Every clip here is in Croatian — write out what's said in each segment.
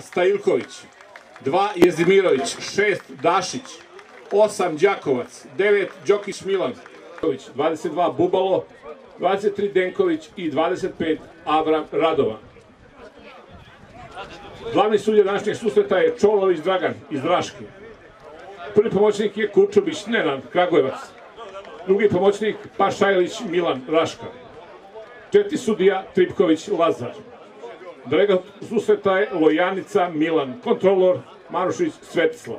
Stajilković, 2 Jezimirović, 6 Dašić, 8 Đakovac, 9 Đokić Milan, 22 Bubalo, 23 Denković i 25 Avram Radovan. Glavni sudija današnjeg susreta je Čolović Dragan iz Raške. Prvi pomoćnik je Kurčubić Nenad Kragujevac. Drugi pomoćnik Pašajlić Milan Raška. Četiri sudija Tripković Lazar. Delega susreta je Lojanica Milan. Kontrolor Marušić Svetislav.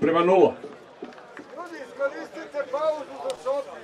Prema nula. Paulo dos shoppings.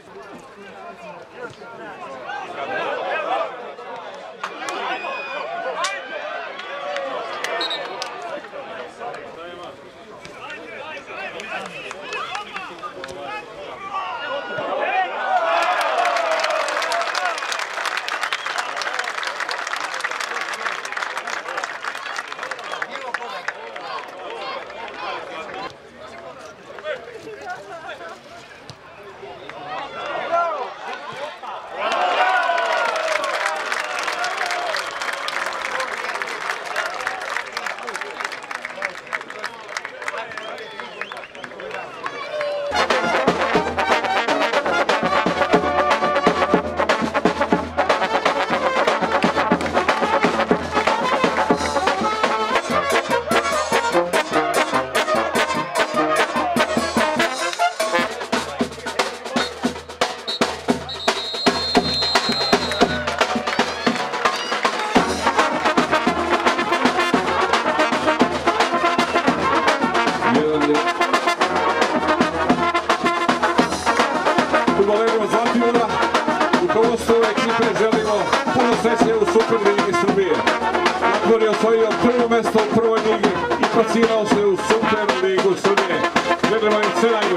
Futbolerima Zlatibora. Rukovodstvo ove ekipe želimo puno sreće u Superligi Srbije. Odbor je osvojio prvo mesto u prvoj ligi i plasirao se u Superligu Srbije. Želimo im.